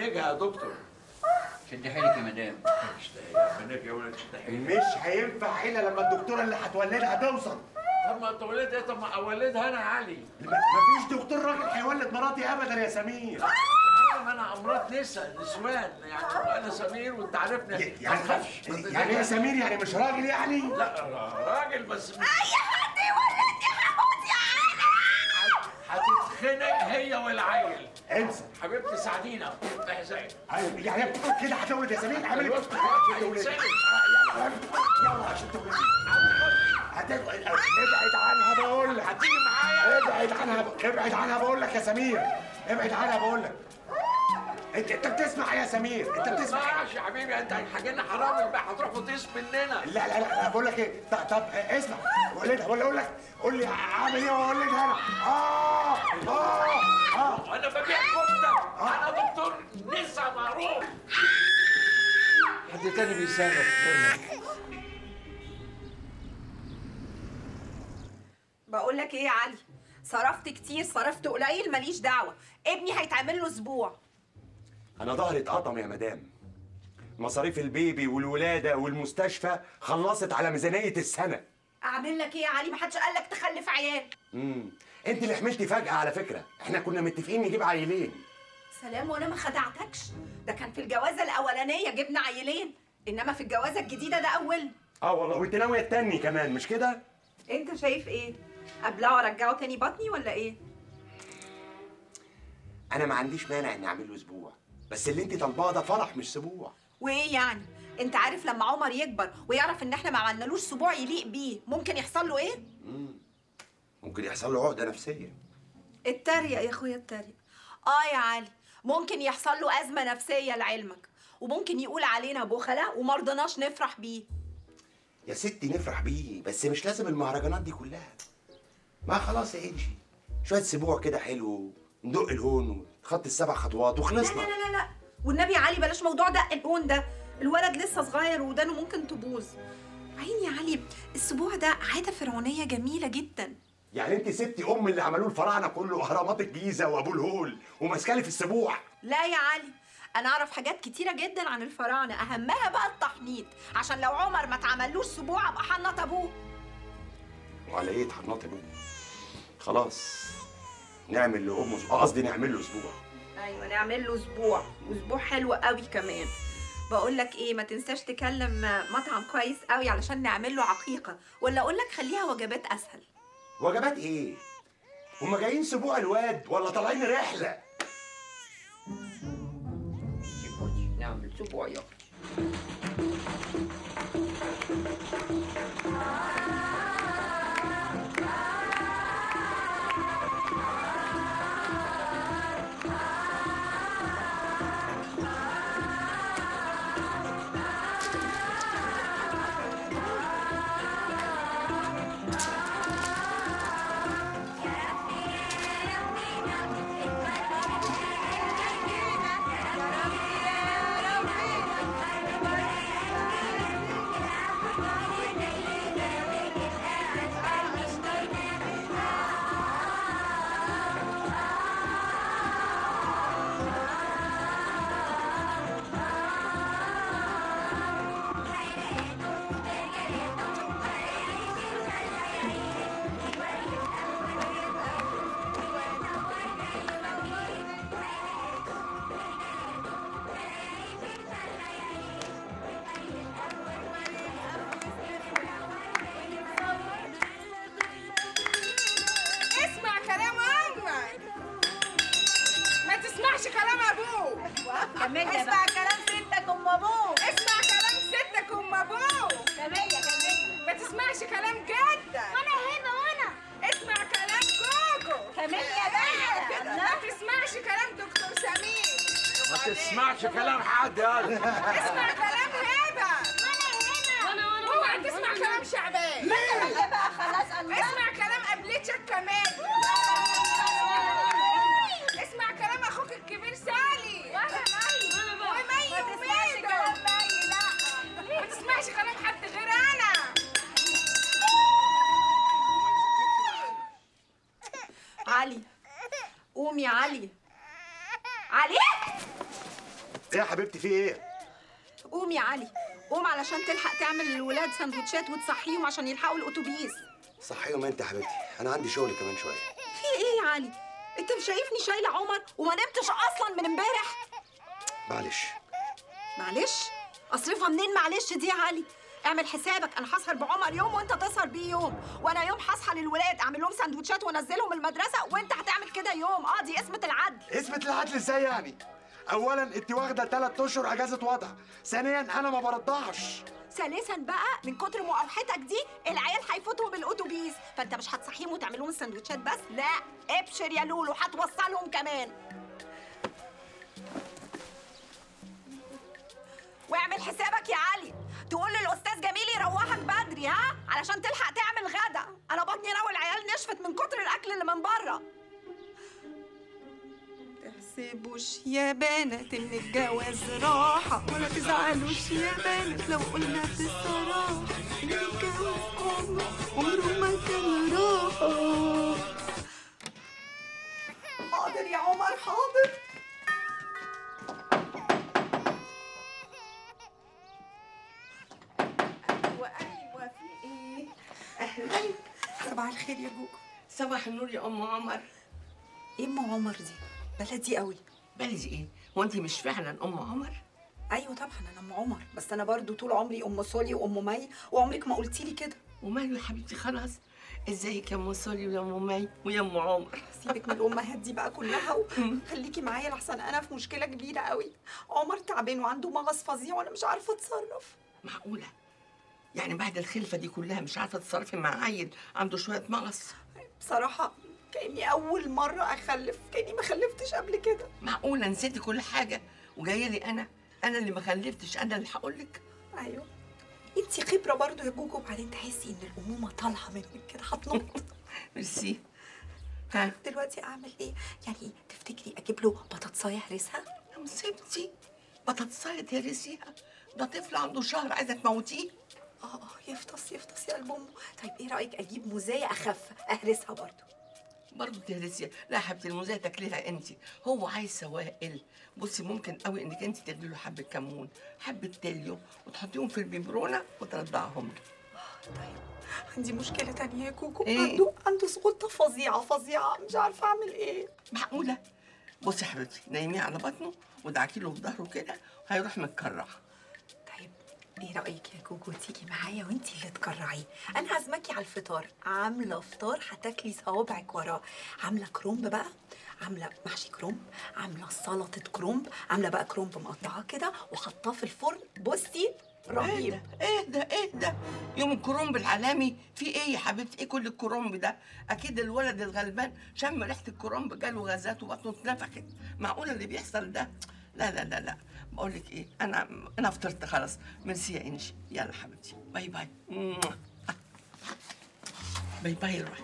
هنجها يا دكتور شد حيلك يا مدام هنجها يا ولد شد حيلك مش هينفع إلا لما الدكتوره اللي هتولدها توصل. طب ما تولد إيه طب ما أولدها أنا يا علي. ما- مفيش دكتور راجل هيولد مراتي ابدا يا سمير. أنا ما أنا أمراض نساء نسوان. يعني أنا سمير وأنت عارفني. ما يعني تخافش. ما يعني يا سمير؟ يعني مش راجل يعني؟ لا راجل بس مش اي حد يولد يا حمود يا هتتخنق هي والعيل. انسى. حبيبتي ساعدينا احزقي أيوة، يعني كده هتولد يا سمير أيوة، تولد هيتسلم. يلا عشان تولد هتبعد ابعد عنها بقول لك. هتيجي معايا؟ ابعد عنها ابعد عنها بقول لك يا سمير. ابعد عنها بقول لك. انت انت بتسمع يا سمير انت ما بتسمع. تسمعش يا حبيبي انت حاجينا حرام يبقى هتروح وتقيس مننا. لا لا لا بقول لك إيه طب, طب اسمع. ولدها ولا أقول لك قول لي اعمل إيه واولدها أنا. آه آه آه. أنا ببيع كفتة أنا دكتور نسا معروف. حد تاني بيسافر بقول لك إيه يا علي؟ صرفت كتير صرفت قليل ماليش دعوة. ابني هيتعمل له أسبوع. أنا ظهري اتقطم يا مدام. مصاريف البيبي والولادة والمستشفى خلصت على ميزانية السنة. أعمل لك إيه يا علي؟ محدش قال لك تخلف عيال. امم أنت اللي حملتي فجأة على فكرة. إحنا كنا متفقين نجيب عيلين. سلام وأنا ما خدعتكش. ده كان في الجوازة الأولانية جبنا عيلين. إنما في الجوازة الجديدة ده أول. آه والله. وأنت ناوية التاني كمان مش كده؟ أنت شايف إيه؟ ابلعه وأرجعه تاني بطني ولا إيه؟ أنا ما عنديش مانع إني أعمل له أسبوع. بس اللي انت طالباه ده فرح مش أسبوع وإيه يعني؟ انت عارف لما عمر يكبر ويعرف ان إحنا ما عملنالوش أسبوع يليق بيه ممكن يحصل له إيه؟ ممكن يحصل له عقدة نفسية. اتريق يا أخويا اتريق آه يا علي ممكن يحصل له أزمة نفسية لعلمك وممكن يقول علينا بخلاء وما رضناش نفرح بيه. يا ستي نفرح بيه بس مش لازم المهرجانات دي كلها. ما خلاص يا انجي شوية أسبوع كده حلو ندق الهون خط السبع خطوات لا وخلصنا. لا لا لا والنبي يا علي بلاش موضوع دق الهون ده. الولد لسه صغير ودانه ممكن تبوظ. عيني يا علي السبوع ده عادة فرعونية جميلة جدا. يعني انت سبتي أم اللي عملوه الفراعنة كله أهرامات الجيزة وأبو الهول وماسكالي في السبوع. لا يا علي أنا أعرف حاجات كتيرة جدا عن الفراعنة. أهمها بقى التحنيط. عشان لو عمر ما اتعملوش سبوع أبقى حنط أبوه. وعلى إيه اتحنطي بيه خلاص. نعمل لامه قصدي نعمل له أسبوع. أيوه نعمل له أسبوع. واسبوع حلو قوي كمان. بقول لك إيه ما تنساش تكلم مطعم كويس قوي علشان نعمل له عقيقة. ولا أقول لك خليها وجبات أسهل. وجبات إيه؟ هما جايين أسبوع الواد ولا طالعين رحلة؟ نعمل أسبوع يا ما تسمعش كلام حد يالا اسمع كلام هبه وأنا هنا وأنا اوعى تسمع كلام شعبان ما بقى خلاص اسمع كلام قبلتك كمان. اسمع كلام أخوك الكبير سالي. وأنا مي؟ ومي وميدو. ما تسمعش كلام حد غير أنا. علي. قوم يا علي. علي؟ إيه يا حبيبتي في إيه؟ قوم يا علي قوم علشان تلحق تعمل للولاد سندوتشات وتصحيهم عشان يلحقوا الأتوبيس. صحيهم انت يا حبيبتي أنا عندي شغل كمان شوية. في إيه يا علي؟ انت مش شايفني شايلة عمر وما نمتش أصلا من امبارح؟ معلش. معلش؟ أصرفها منين معلش دي يا علي؟ اعمل حسابك أنا هسهر بعمر يوم وأنت تسهر بيه يوم. وأنا يوم هصحى للولاد أعمل لهم سندوتشات وأنزلهم المدرسة وأنت هتعمل كده يوم. آه دي اسمة العدل. اثبت العدل إزاي يعني؟ اولا انت واخدة ثلاث أشهر أجازة وضع. ثانيا أنا ما برضعش. ثالثا بقى من كتر مقاوحتك دي العيال هيفوتهم الاتوبيس فأنت مش هتصحيهم وتعمل لهم السندوتشات بس لا ابشر يا لولو هتوصلهم كمان. واعمل حسابك يا علي. تقول للأستاذ جميل يروحك بدري ها؟ علشان تلحق تعمل غدا. أنا بطني أنا والعيال نشفت من كتر الأكل اللي من بره. تحسبوش يا بنات إن الجواز راحة. ولا تزعلوش يا بنات لو قلنا بصراحة إن الجواز عمره عمره ما كان راحة. حاضر يا عمر حاضر. أيوه أيوه في إيه أهلا صباح الخير يا جوجو. صباح النور يا أم عمر. إيه أم عمر دي؟ بلدي قوي. بلدي إيه؟ هو انت مش فعلا أم عمر؟ أيوه طبعا أنا أم عمر بس أنا برضو طول عمري أم سولي وأم مي وعمرك ما قلتي لي كده. وماله يا حبيبتي خلاص. ازيك يا أم سولي ويا أم مي ويا أم عمر؟ سيبك من الأمهات دي بقى كلها وخليكي معايا لحسن أنا في مشكلة كبيرة قوي. عمر تعبان وعنده مغص فظيع وأنا مش عارفة أتصرف. معقولة؟ يعني بعد الخلفة دي كلها مش عارفة تتصرفي مع عيل عنده شوية مغص؟ بصراحة كأني أول مرة أخلف كأني ما خلفتش قبل كده. معقولة نسيتي كل حاجة؟ وجاية لي أنا؟ أنا اللي ما خلفتش أنا اللي هقول لك؟ أيوه. انتي خبرة برضو يا جوجو وبعدين تحسي إن الأمومة طالعة منك كده هتنط. ميرسي. ها. دلوقتي أعمل إيه؟ يعني تفتكري أجيب له بطاطساية هرسها يا مصيبتي بطاطساية تهرسيها ده طفل عنده شهر عايزه تموتيه. آه آه يفطس يفطس يا قلب امه طيب إيه رأيك أجيب موزاية أخف أهرسها برضو برضه تهرسيها لا يا حبيبتي الموزايه تاكليها انت. هو عايز سوائل. بصي ممكن قوي انك انت تاخدي له حبة كمون حبة تليو وتحطيهم في البيبرونه وترضعهم. له طيب عندي مشكلة تانية يا كوكو. إيه؟ عنده عنده سقوطة فظيعة فظيعة. مش عارفة أعمل إيه. معقولة؟ بصي يا حبيبتي نيميه على بطنه وادعكي له في ظهره كده هيروح متكرع طيب إيه رأيك يا كوكو تيجي معايا وانتي اللي تكرعيه أنا عازماكي على الفطار. عاملة فطار هتاكلي صوابعك وراه. عاملة كرنب بقى عاملة محشي كرنب عاملة سلطة كرنب عاملة بقى كرومب مقطعاه كده وحطاه في الفرن. بصي رهيب. ده؟ إيه ده؟ إيه ده؟ يوم الكرنب العالمي. في إيه يا حبيبتي؟ إيه كل الكرنب ده؟ أكيد الولد الغلبان شم ريحة الكرنب جاله غازات وبطنه اتنفخت. معقولة اللي بيحصل ده؟ لا لا لا لا. بقول لك إيه أنا أنا فطرت خلاص. ميرسي يا انجي يلا حبيبتي. bye bye. bye bye روحي.